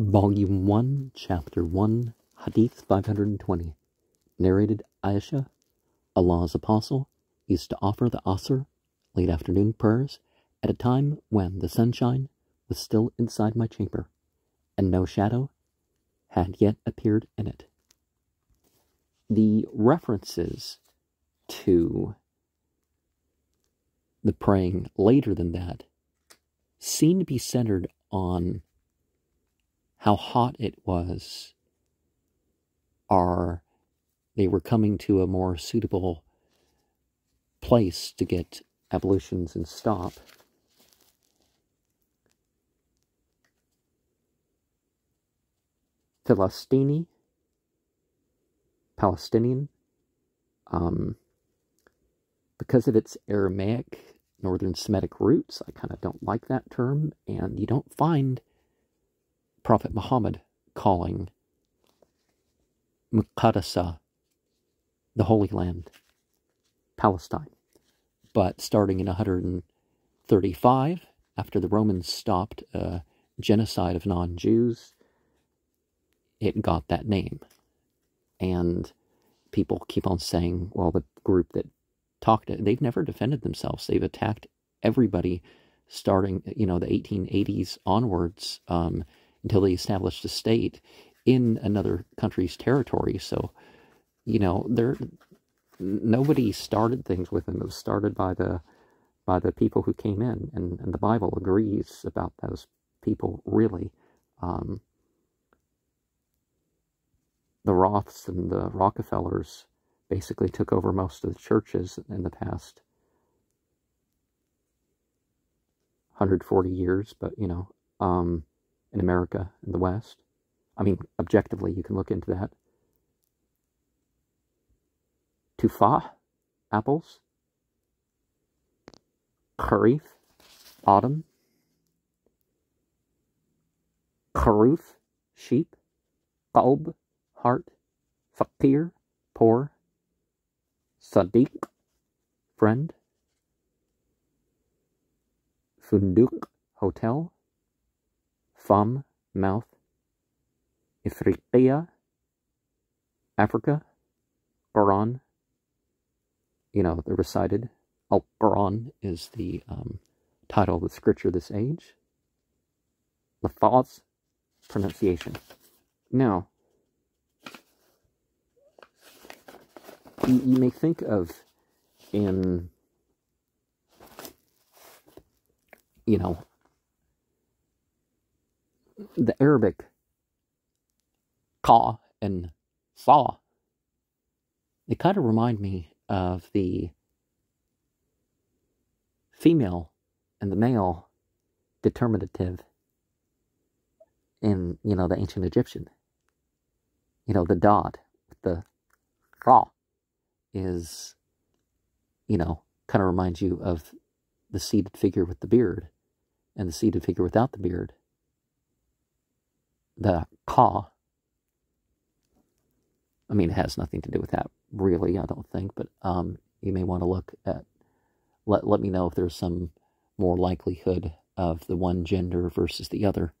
Volume 1, Chapter 1, Hadith 520. Narrated Aisha, Allah's Apostle, used to offer the Asr, late afternoon prayers, at a time when the sunshine was still inside my chamber, and no shadow had yet appeared in it. The references to the praying later than that seem to be centered on how hot it was, or they were coming to a more suitable place to get ablutions and stop. Philistini, Palestinian, um, because of its Aramaic, Northern Semitic roots, I kind of don't like that term, and you don't find Prophet Muhammad calling Muqaddasa, the Holy Land, Palestine. But starting in 135, after the Romans stopped a genocide of non Jews, it got that name. And people keep on saying, well, the group that talked it, they've never defended themselves. They've attacked everybody starting, you know, the 1880s onwards. Um, until they established a state in another country's territory. So, you know, there nobody started things with them. It was started by the by the people who came in, and, and the Bible agrees about those people. Really, um, the Roths and the Rockefellers basically took over most of the churches in the past 140 years. But you know, um, in America in the West. I mean, objectively, you can look into that. Tufa, apples. Kharif, autumn. Kharuf, sheep. Qalb, heart. Fakir, poor. Sadiq, friend. Funduk, hotel. Fam, mouth. Ifriqiya, Africa. Quran, you know, the recited. Al Quran is the um, title of the scripture of this age. Lafaz, pronunciation. Now, you may think of in, you know, the Arabic ka and sa, they kind of remind me of the female and the male determinative in, you know, the ancient Egyptian. You know, the dot the ra is, you know, kind of reminds you of the seated figure with the beard and the seated figure without the beard the ka. I mean, it has nothing to do with that, really, I don't think, but um, you may want to look at, let, let me know if there's some more likelihood of the one gender versus the other.